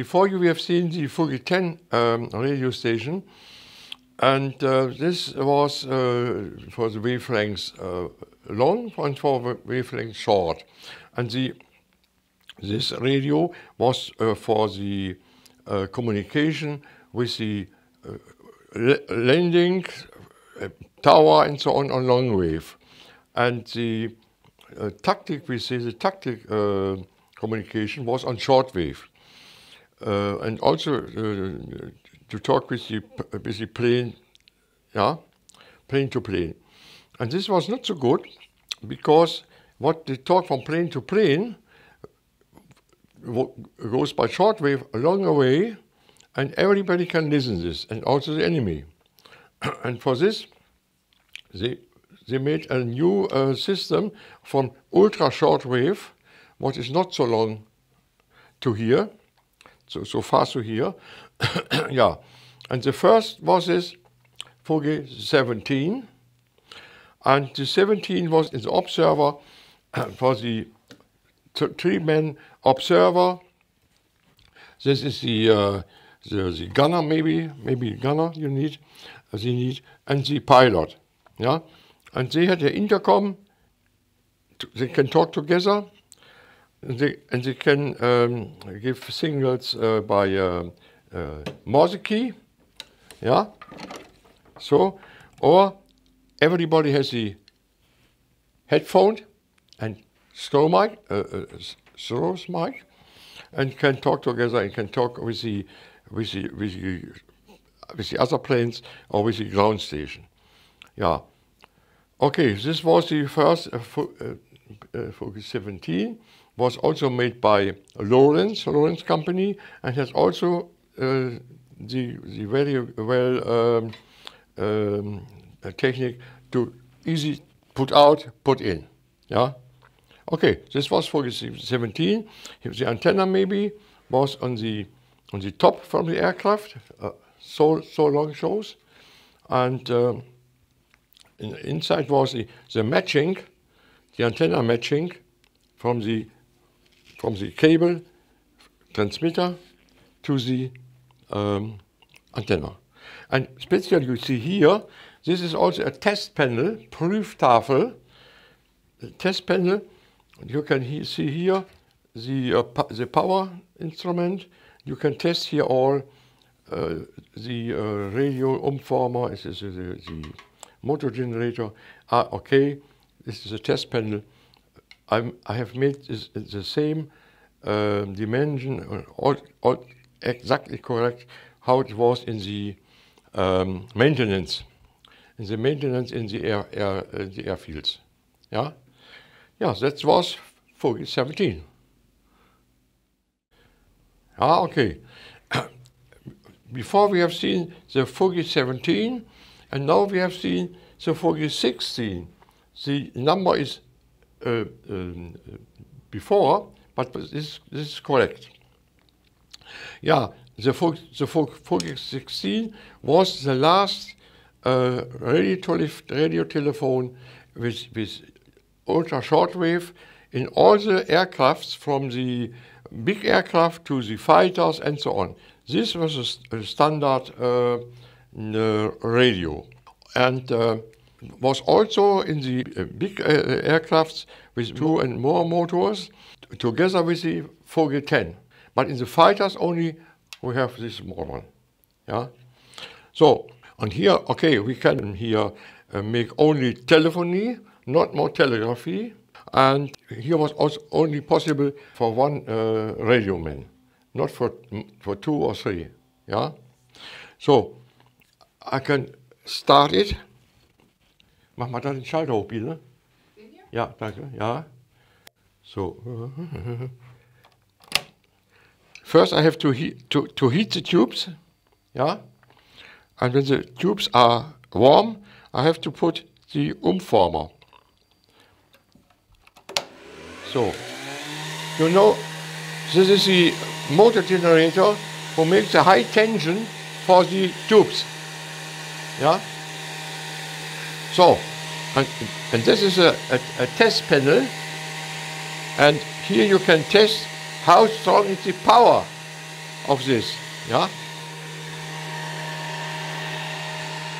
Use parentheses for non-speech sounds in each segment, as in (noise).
before you we have seen the 10 um, radio station, and uh, this was uh, for the wavelengths uh, long and for the wavelength short. And the, this radio was uh, for the uh, communication with the uh, landing tower and so on on long wave. And the tactic, we say the tactic communication was on short wave. And also to talk with the, with the plane, yeah, plane to plane. And this was not so good because what they talk from plane to plane goes by shortwave a long way and everybody can listen this and also the enemy. (coughs) and for this, they, they made a new uh, system from ultra shortwave, what is not so long to hear, so, so fast to hear, (coughs) yeah. And the first was this FuG 17. And the 17 was the observer (coughs) for the three-man observer. This is the, uh, the, the gunner maybe, maybe gunner you need, uh, they need, and the pilot. Yeah, and they had the intercom. they can talk together, they, and they can um, give signals uh, by uh, uh, Morse key, yeah. So, or everybody has the headphone and slow mic, uh, uh, slow mic, and can talk together and can talk with the with the with the with the other planes or with the ground station. Yeah. Okay, this was the first uh, FuG 17. Was also made by Lorenz, Lorenz Company, and has also uh, the, the very well um, um, technique to easy put out, put in. Yeah. Okay, this was for 17. The antenna maybe was on the on the top from the aircraft, uh, so so long shows, and um, in, inside was the, the matching, the antenna matching from the from the cable transmitter to the um, antenna. And especially you see here, this is also a test panel, Prüftafel. Test panel, you can he see here the, uh, the power instrument. You can test here all uh, the uh, radio umformer, this is the, the motor generator. Ah, okay, this is a test panel. I'm, I have made this, the same uh, dimension, all, all exactly correct how it was in the um, maintenance, in the maintenance in the air, air uh, the airfields. Yeah, yeah, that was for 17. Ah, okay. (coughs) Before we have seen the FuG 17, and now we have seen the FuG 16. The number is uh, um, before, but this, this is correct. Yeah, the, the FuG 16 was the last uh, radio, radio telephone with, with ultra shortwave in all the aircrafts from the big aircraft to the fighters and so on. This was a, a standard uh, radio and uh, was also in the uh, big uh, aircrafts with two and more motors together with the FuG 10. But in the fighters only we have this small one. Yeah. So and here, okay, we can here uh, make only telephony, not more telegraphy. And here was also only possible for one uh, radio man, not for for two or three. Yeah. So I can start it. Mach mal da den Schalter hoch, bitte. Ja, danke. Ja. So. First I have to heat, to, to heat the tubes, yeah? And when the tubes are warm, I have to put the umformer. So, you know, this is the motor generator who makes the high tension for the tubes. Yeah? So, and, this is a, a, a test panel. And here you can test how strong is the power of this. Yeah?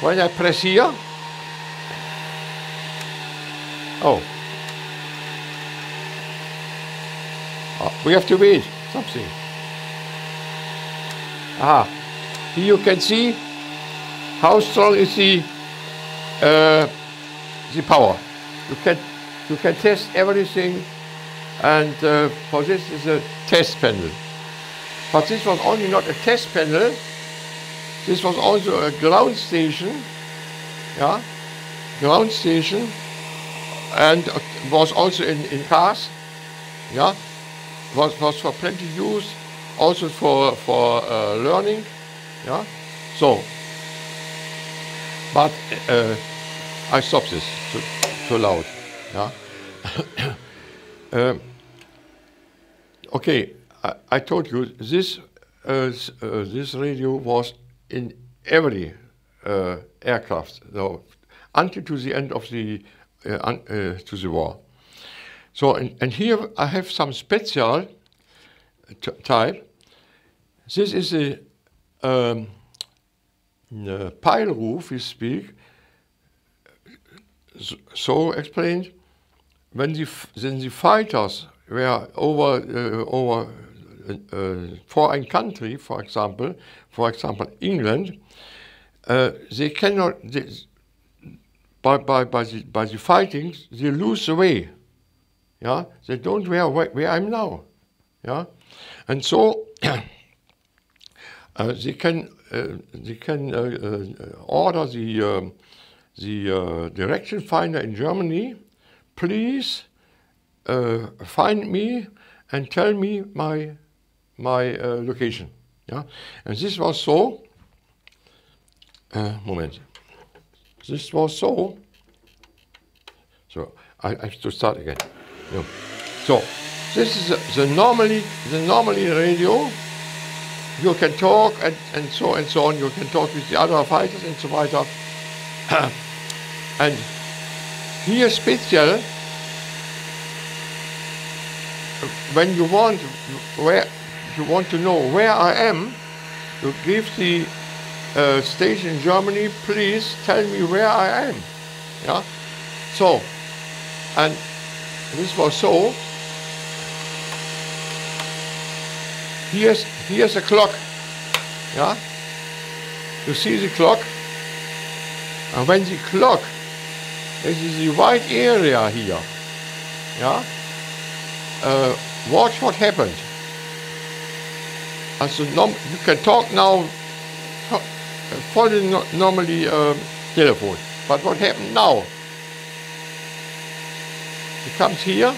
When I press here, oh, Uh, we have to wait something. Ah, here you can see how strong is the uh, the power. You can you can test everything, and uh, for this is a test panel. But this was only not a test panel. This was also a ground station. Yeah, ground station, and was also in in cars. Yeah, was was for plenty use, also for for uh, learning. Yeah, so. But uh, I stop this too, too loud. Yeah. um, (coughs) okay, I, I, told you this uh, uh, this radio was in every uh, aircraft, though, until to the end of the uh, un, uh, to the war. So and, and here I have some special type. This is a um, uh, Peilruf, we speak, so explained, when the, when the fighters were over, uh, over uh, for a country, for example, for example, England, uh, they cannot, they, by, by, by, the, by the fighting, they lose the way. Yeah, they don't where, where, I'm now. Yeah, and so (coughs) uh, they can uh, they can uh, uh, order the um, the uh, direction finder in Germany, please uh, find me and tell me my my uh, location. Yeah, and this was so. moment. This was so. So I, have to start again. Yeah. So this is the, the normally the normally radio you can talk and, and so and so on. You can talk with the other fighters and so weiter. (laughs) and here special, when you want where you want to know where I am, you give the uh, Germany, please tell me where I am. Yeah. So, and this was so. Here's Here's a clock. Yeah? You see the clock? And when the clock, this is the white area here. Yeah? Uh, watch what happened. Also, you can talk now following normally um, telephone. But what happened now? It comes here.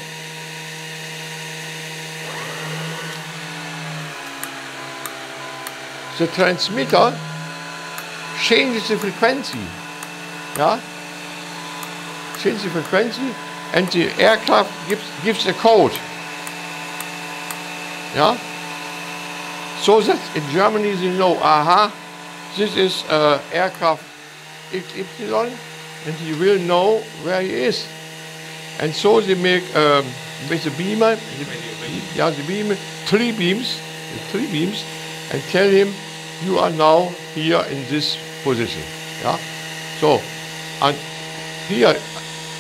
the transmitter changes the frequency. Yeah? Changes the frequency and the aircraft gives, gives a code. Yeah? So that in Germany they know, aha, this is uh, aircraft XY and he will know where he is. And so they make um, with the beamer, the, yeah, the beam, three beams, three beams, and tell him you are now here in this position. Yeah? So, and here,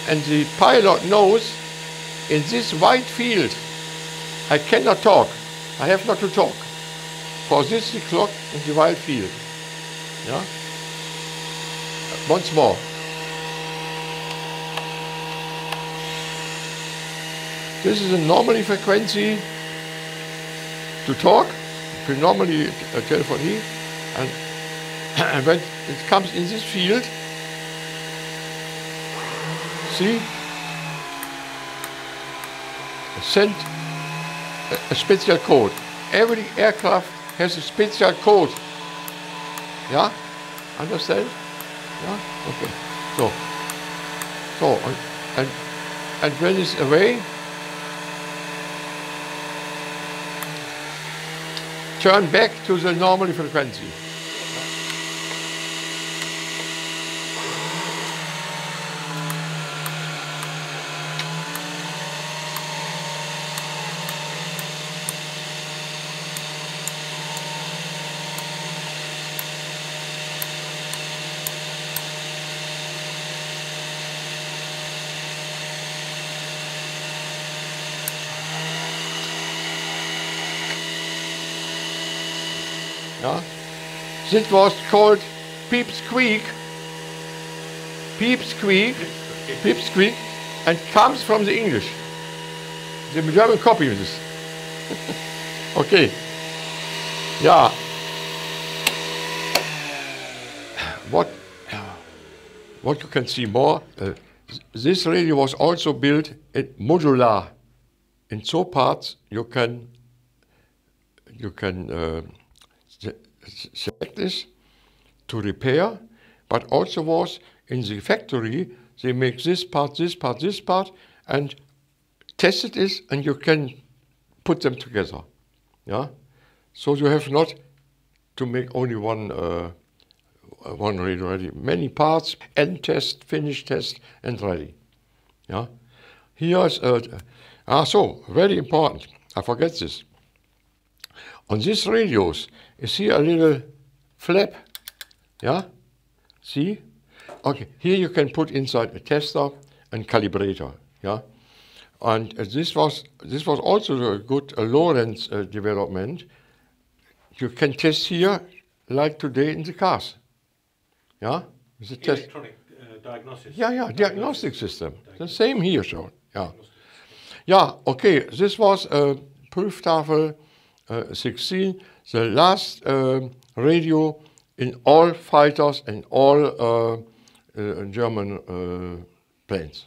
and the pilot knows in this wide field, I cannot talk. I have not to talk. For this the clock in the white field. Yeah? Once more. This is a normally frequency to talk normally a telephony, and, and (coughs) when it comes in this field, see, send a, a special code. Every aircraft has a special code. Yeah? Understand? Yeah? Okay. So, so, and, and, and when it's away, turn back to the normal frequency. Yeah? This was called Pip-squeak. Peeps Creek. Pip-squeak. And comes from the English. The German copy of this. (laughs) okay. Yeah. What, what you can see more, uh, this radio was also built in modular. In two parts you can you can uh, select this to repair, but also was in the factory they make this part, this part, this part, and test it is, and you can put them together. Yeah, so you have not to make only one. Uh, one radio ready. Many parts, end test, finish test, and ready. Yeah. Here's uh, ah so very important. I forget this. On these radios, you see a little flap. Yeah. See. Okay. Here you can put inside a tester and calibrator. Yeah. And uh, this was this was also a good uh, Lorenz uh, development. You can test here like today in the cars. Yeah? Is it Electronic uh, diagnosis. Yeah, yeah, diagnostic system. The same here shown. Yeah. Yeah, okay, this was uh, Prüftafel uh, 16, the last uh, radio in all fighters and all uh, uh, German uh, planes.